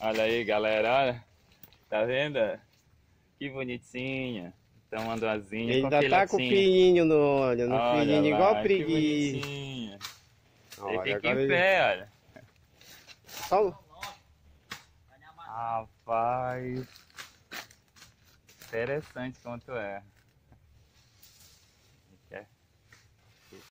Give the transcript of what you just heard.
Olha aí, galera, olha. Tá vendo? Que bonitinha. Então, andou azinha Ele ainda tá com o filhinho no olho, no Olha filhinho lá, igual a preguiça. Ele Olha, fica em em ele- pé, olha. Só- Rapaz. Interessante quanto é.